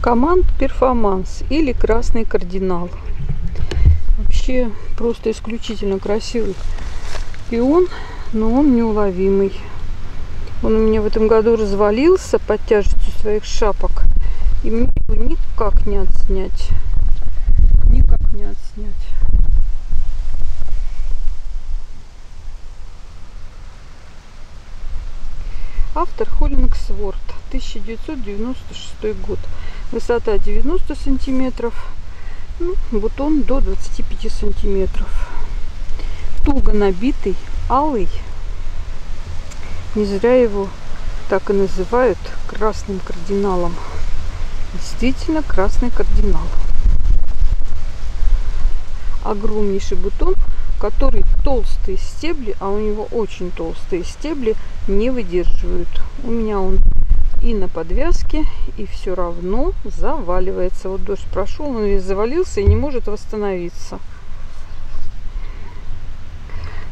команд перформанс или красный кардинал вообще просто исключительно красивый пион но он неуловимый. Он у меня в этом году развалился под тяжестью своих шапок и мне его никак не отснять. Никак не отснять. Автор Холлингсворт, 1996 год. Высота 90 сантиметров, ну, бутон до 25 сантиметров. Туго набитый, алый. Не зря его так и называют красным кардиналом. Действительно красный кардинал. Огромнейший бутон который толстые стебли, а у него очень толстые стебли, не выдерживают. У меня он и на подвязке, и все равно заваливается. Вот дождь прошел, он весь завалился и не может восстановиться.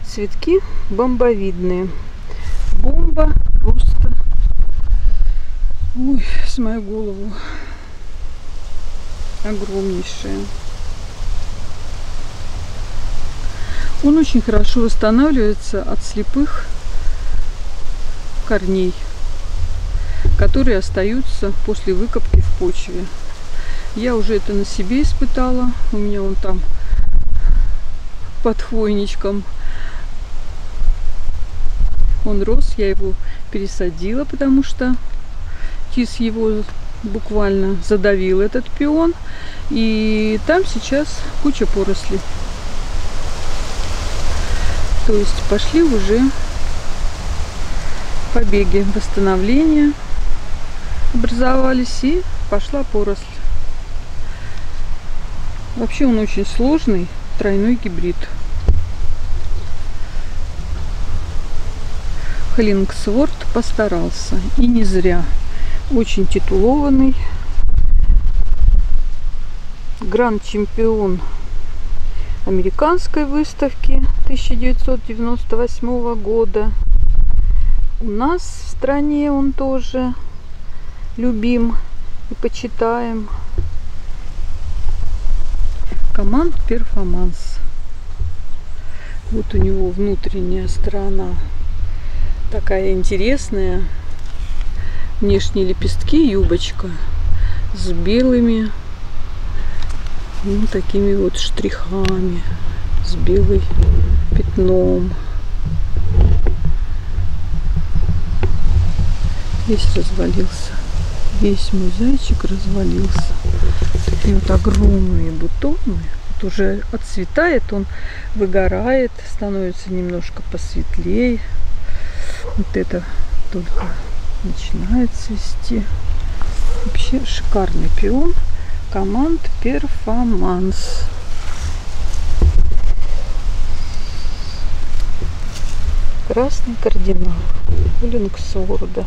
Цветки бомбовидные. Бомба просто... Ой, с мою голову. Огромнейшая. Он очень хорошо восстанавливается от слепых корней, которые остаются после выкопки в почве. Я уже это на себе испытала. У меня он там под хвойничком. Он рос, я его пересадила, потому что кис его буквально задавил этот пион. И там сейчас куча поросли. То есть пошли уже побеги восстановления образовались и пошла поросль. Вообще он очень сложный, тройной гибрид. Холлингсворт постарался. И не зря. Очень титулованный. Гранд-чемпион американской выставки 1998 года. У нас в стране он тоже любим и почитаем. Команд перформанс. Вот у него внутренняя сторона такая интересная. Внешние лепестки, юбочка с белыми ну, такими вот штрихами с белым пятном. Весь развалился. Весь мой зайчик развалился. Такие вот огромные бутоны. Вот уже отцветает, он выгорает, становится немножко посветлее. Вот это только начинает цвести. Вообще шикарный пион команд перформанс красный кардинал Лингсворда